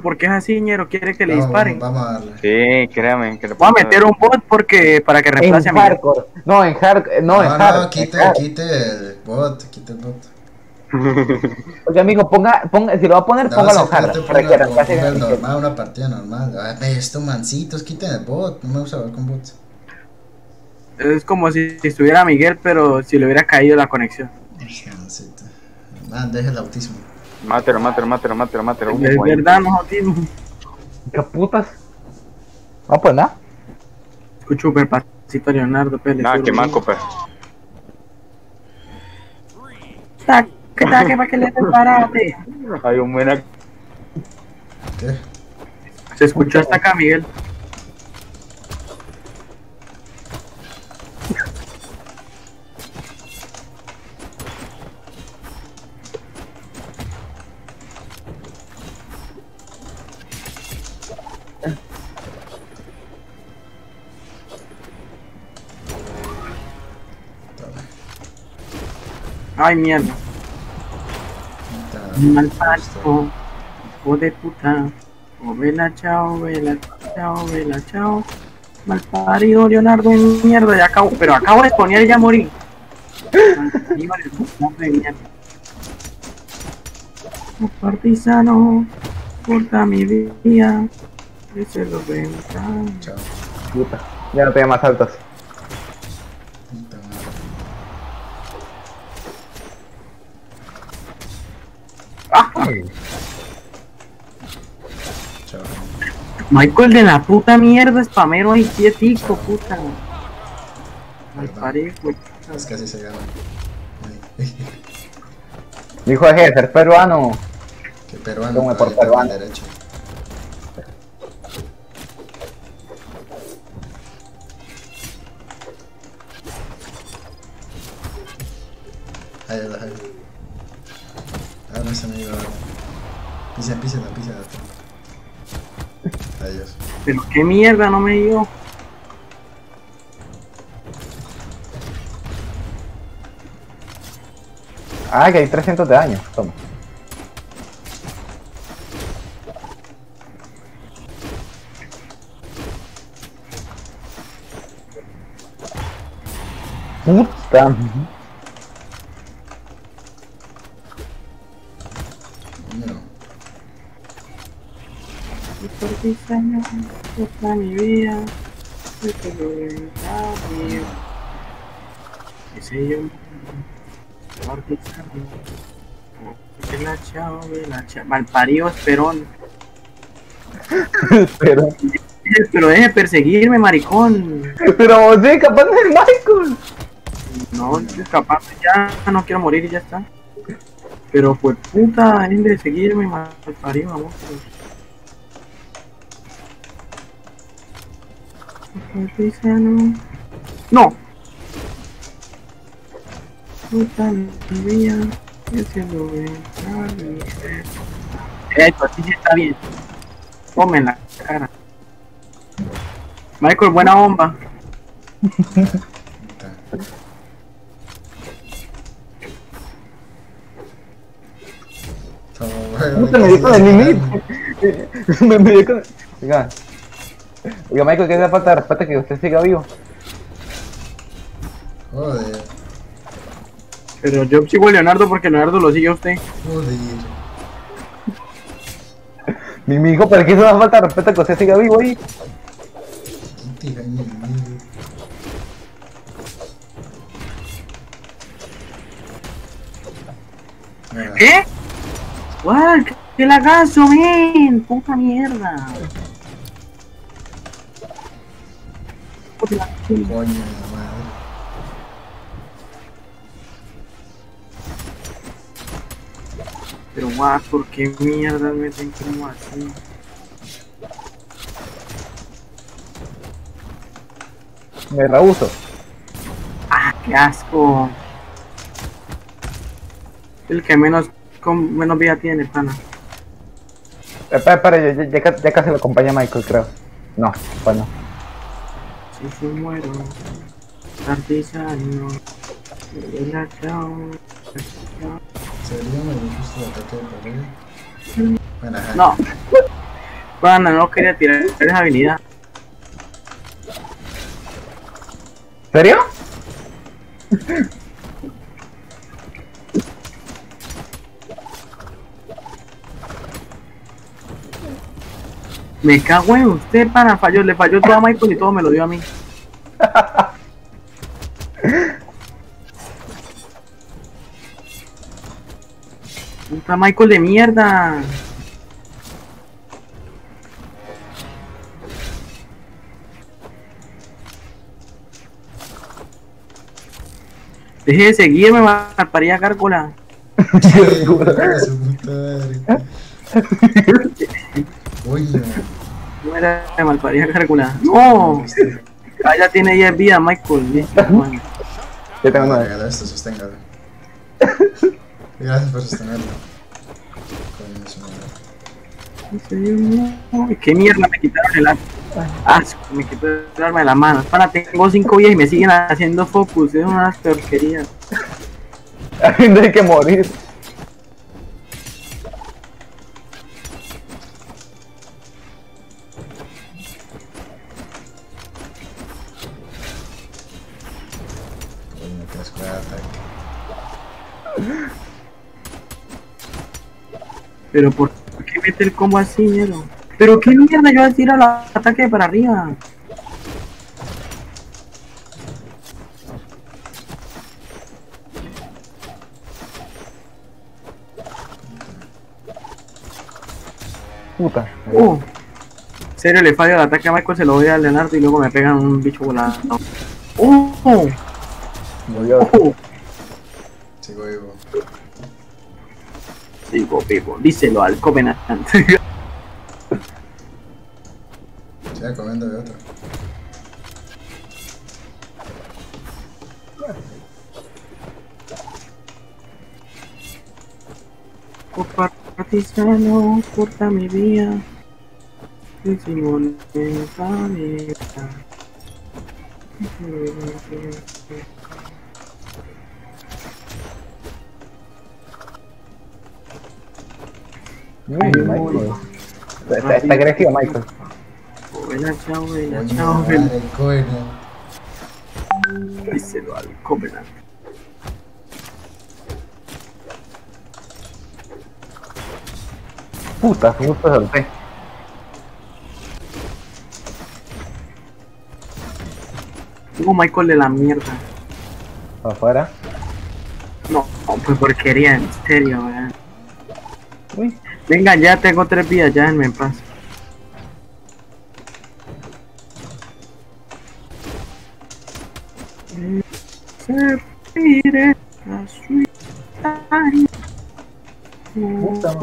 ¿por qué es así, ñero? ¿Quiere que le Vamos, disparen? Vamos, a darle. Sí, créame. Que le Voy a meter un bot porque para que reemplace a En Miguel. hardcore. No, en hardcore. No, en No, hardcore. no, quite, en hard- quite el bot, quite el bot. Oye, amigo, ponga, ponga, si lo va a poner, No, póngalo en simplemente hard. Para que ponga- reemplace ponga a el Miguel. normal, una partida normal. Ay, ve esto, mancitos, quiten el bot. No me gusta jugar con bots. Es como si, si estuviera Miguel, pero si le hubiera caído la conexión. Man, deja el autismo. Mátelo, mátelo, mátelo, mátelo, mátelo. Es verdad, no autismo. ¿Qué putas? No, pues nada. Escucho super pasito a Leonardo Pérez. Nada, que manco, pues. Tac, para que le prepárate. Hay un buena. ¿Qué? Se escuchó hasta acá, Miguel. Ay, mierda. Mal paso. Hijo de puta. Oh, vela, chao, vela, chao, vela, chao. Mal parido, Leonardo, mierda, ya acabo, pero acabo de poner y ya morí. Mal parido, Leonardo, de mierda. Un partisano, corta mi vida. Ese lo venta. Chao. Puta. Ya no tenía más altos. Michael de la puta mierda, spamero ahí quietico, puta. Parido, puta. Es que así se gana. Dijo deje de ser peruano. Qué peruano. Como por peruano. derecho. Ahí, ahí, Pisa, pisa, pisa. Adiós. Pero qué mierda, no me dio. Ah, que hay 300 de daño. Toma. Puta. Partisano, corta mi vida. Ese lo venta, mío. Ese yo. Partisano. Vela, chao, vela, chao. Malparido, Esperón. pero, Pero deje de perseguirme, maricón. pero sí, capaz de Michael. No, es capaz, ya no quiero morir y ya está. Pero pues puta, dejen de seguirme, malparido, vamos. Partisano. No. Puta lo venta, mi ser. Eso, así sí está bien. En la cara. Michael, buena bomba. Puta. Me dio con el me, me dio con... Oiga. Oiga, Michael, ¿qué le falta de respeto que usted siga vivo? Joder, Pero yo sigo a Leonardo porque Leonardo lo sigue a usted. joder. Mi, mi hijo, ¿pero qué le falta de respeto que usted siga vivo ahí? ¡Guau! ¡Qué- ¡Qué lagazo, men! ¡Puta mierda! Coño, de la madre. Pero guau, ¿por qué mierda me como así? Me rehuso. ¡Ah, qué asco! El que menos, con menos vida tiene, pana. Espera, espera, ya, ya, ya, ca- ya casi lo acompaña Michael, creo. No, bueno. Si se muero, artesano, la chao, ¿Sería me gusta el ataque de pared? Bueno, ajá. No, Pana, no quería tirar esa habilidad. ¿Serio? Me cago en usted, pana, falló, le falló todo a Michael y todo me lo dio a mí. Puta Michael de mierda. Deje de seguirme, malparida gárgola. Uy, no. Era de malparida gárgola. ¡No! Ah, ya tiene 10 vidas, Michael. Listo, bueno. Yo tengo nueve. regaló esto, sosténgalo. Gracias por sostenerlo. Coño, su madre. Ay, ¿Qué mierda me quitaron el arma? Asco, me quitó el arma de las manos. Para, tengo 5 vidas y me siguen haciendo focus. Es unas porquerías. No hay que morir. De ataque. Pero ¿por qué mete el combo así, mierda? Pero qué mierda yo voy a tirar el ataque para arriba. Puta. Uh. En serio, le fallo el ataque a Michael, se lo doy a Leonardo y luego me pegan un bicho volado. Uh. Murió. Sigo vivo. Digo, vivo, díselo al Covenant. Siga comiendo de otro. Partisano, corta mi vía. El Simón de Vanessa. Uy, Michael. Está, está agresivo, Michael. Buena, chao, buena, chao. Díselo al Covenant. Puta, justo solté. Tengo Michael de la mierda. Afuera. No, pues porquería, en serio, weón. Uy. Venga, ya tengo tres vidas, ya en paz.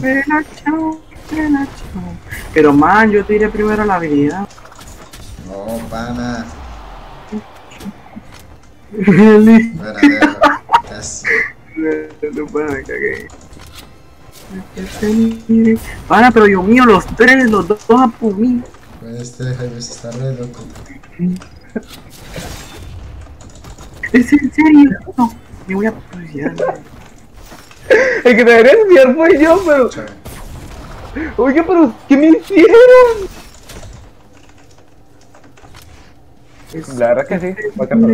Vela, chao. Pero man, yo tiré primero la habilidad. No, pana. Casi. No me cagué. Para, pero Dios mío, los tres, los dos a por mí. Pues este Jaime está re loco. ¿Es en serio? No, me voy a suicidar. El que debería enviar fue yo, pero. Oye, pero ¿qué me hicieron? La verdad que sí, pero-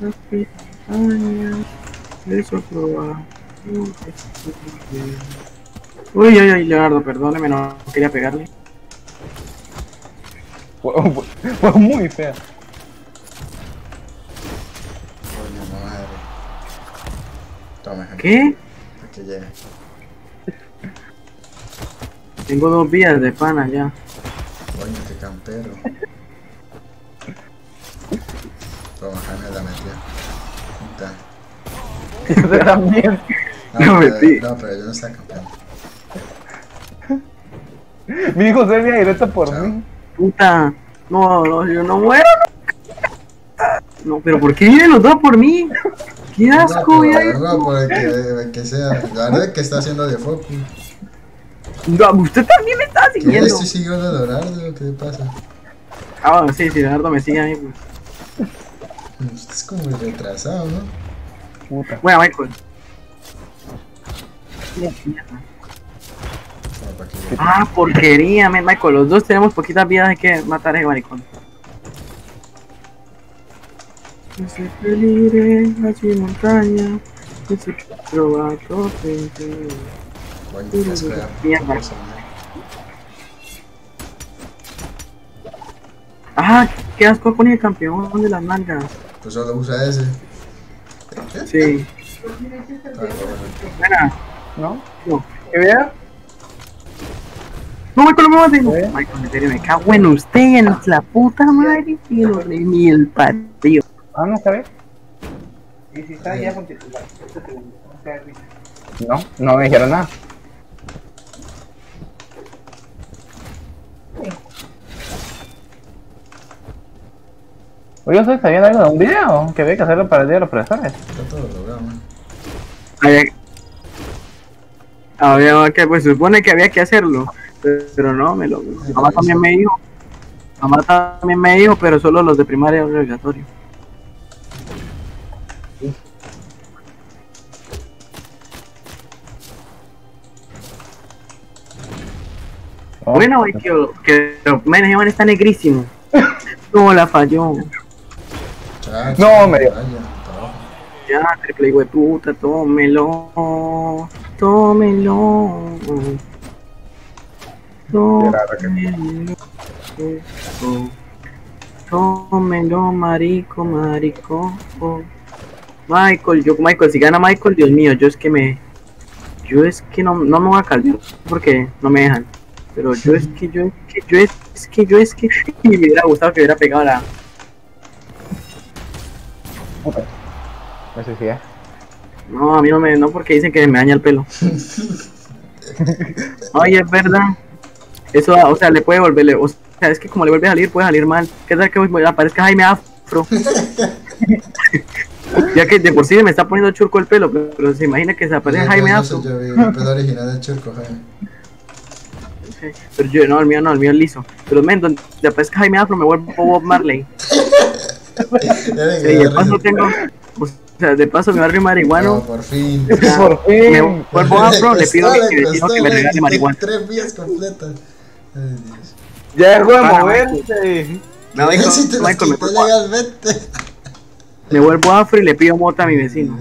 Las pestañas de su proa. Uy, uy, uy, Leonardo, perdóneme, no quería pegarle. Fue, fue- fue muy fea. Coño, madre. Toma, Jaime. ¿Qué? Aquí llega. Tengo dos vías de pana ya. Coño, qué campero. Toma, Jaime la metió. Puta. Yo también. No, Lo pero, no, pero yo no estaba campeando. Mi hijo se venía directo por Chao. mí. Puta. No, no, yo no muero. No, No, pero ¿por qué vienen los dos por mí? ¡Qué asco, no, pero no, por el que, el que sea. La verdad es que está haciendo de foco. No, usted también me está ¿Qué siguiendo. estoy siguiendo a Leonardo? ¿Qué le pasa? Ah, bueno, sí, si Leonardo me sigue a mí, pues. Usted es como el retrasado, ¿no? Puta. Bueno, Michael. Ah, porquería, men, Michael. Los dos tenemos poquitas vidas, hay que matar a ese maricón. Así montaña. Vaya, qué asco. Ah, con el campeón de las nalgas. Pues solo usa ese. Sí. Ah, bueno. Buena. ¿No? No, ¿Qué vea? no Michael, no me mates. ¿Eh? Michael, en serio, me cago en usted, en la puta madre, tío, de mil partido. Ah, no, está bien. Y si está ya con titular. No, no me dijeron nada. Oye, ¿ustedes sabían algo de un video? Que había que hacerlo para el día de los profesores. Está todo logrado, man. Había, que, pues se supone que había que hacerlo, pero no, me lo. Mamá también me dijo. Mamá también me dijo, pero solo los de primaria es obligatorio. Oh, Bueno, güey, que, que men, ese man está negrísimo. No, la falló. Chacho, No, me dio. Ya, triple puta, tómelo. Tómelo. Tómelo. Tómelo, marico, marico. Michael, yo, Michael, si gana Michael, Dios mío, yo es que me. Yo es que no, no me voy a caldear porque no me dejan. Pero yo es que, yo es que, yo es, es que, yo es que. Y me hubiera gustado que hubiera pegado la. puta. Necesidad. No, a mí no me. No, porque dicen que me daña el pelo. Ay, es verdad. Eso, o sea, le puede volverle. O sea, es que como le vuelve a salir, puede salir mal. ¿Qué tal que aparezca Jaime Afro? ya que de por sí me está poniendo churco el pelo, pero, pero se imagina que se aparece Yo- Jaime Afro. Yo vi el pelo original del Churco, Jaime. Pero yo, no, el mío no, el mío es liso. Pero men, donde aparezca Jaime Afro, me vuelvo Bob Marley. Sí, de da paso risa. tengo. O sea, de paso me barrio No, marihuano. por fin. Ya, Por Me fin. vuelvo afro, le pido a mi costó, le vecino costó, que me le regale marihuana. Tres vías completas. Ay, Dios. Ya dejó de Para, moverse. Me voy con- Si te Michael, me legalmente. me vuelvo afro y le pido mota a mi vecino.